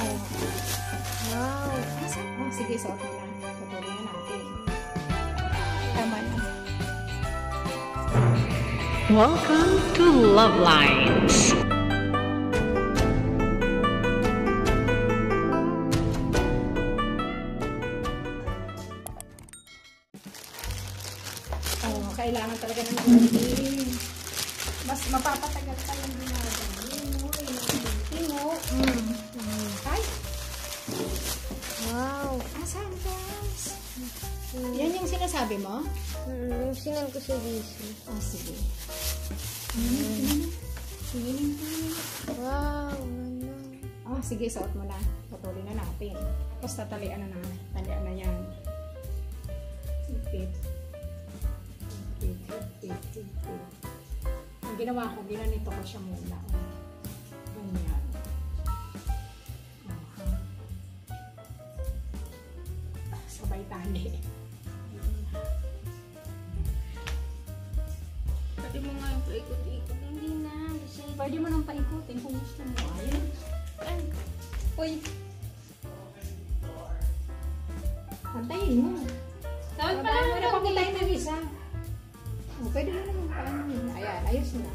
Oh, Wow. oh, sige, suot mo na. Patuloy na natin. Tama na. Welcome to Love Lines. Oh, kailangan talaga ng. Mas mapapatagal pa yung ginagawa. Tingo. Mm. Yung sinasabi mo? Mm, yung sinan ko sa GC. Oh, sige. Mm. Sige. Wow. Ano? Oh, sige, suot mo na. Patuloy na natin. Tapos tatalian na na. Talian na yan. Higpit. Higpit, higpit, higpit. Ang ginawa ko, ginanito ko siya muna. Oh. Ganyan. Sabay tali. Mo nga yung paikot-ikot. Hindi na. Kasi... Pwede mo nang paikutin kung gusto mo. Ayun. Ay. Uy. Pantayin mo. Pala Pantayin mo mo na papuntahin ng isa. Oh, pwede mo naman paano. Ayan, ayos na.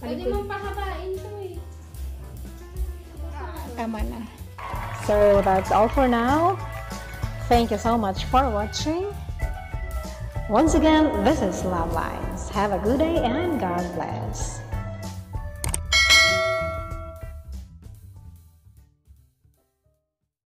Pwede mong pahabain to eh. Tama na. So that's all for now. Thank you so much for watching. Once again, this is Love Lines. Have a good day and God bless.